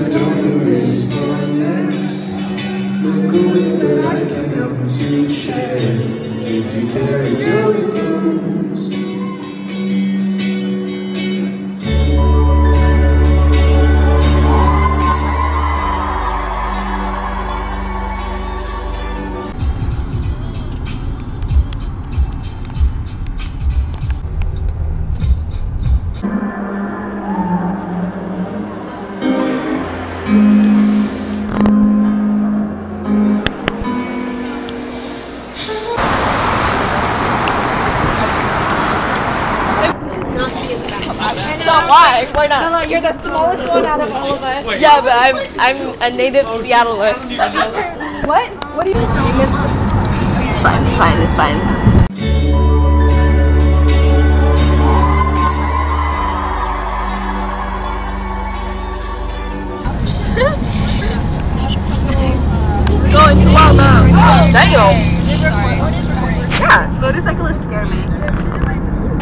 the dawn why? Why not? No, no, you're the smallest one out of all of us. Yeah, but I'm I'm a native Seattleer. What? What do you You missed It's fine, it's fine, it's fine. Going to Walnut. Damn. Yeah, motorcyclists scare me.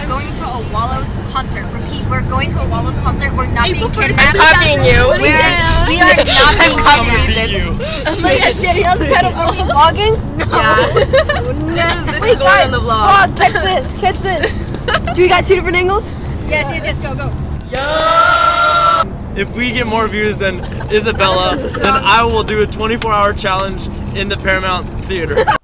going to a Wallows concert. Repeat, we're going to a Wallows concert. We're not being I'm copying you. We're, we are not I'm being copying kidnapped. you. Oh my gosh, Danielle's kind of really vlogging. Yeah. this is, this Wait, is going guys, on the vlog. vlog, catch this, catch this. Do we got two different angles? Yes, yes, yes, go, go. Yo! If we get more views than Isabella, then I will do a 24 hour challenge in the Paramount Theater.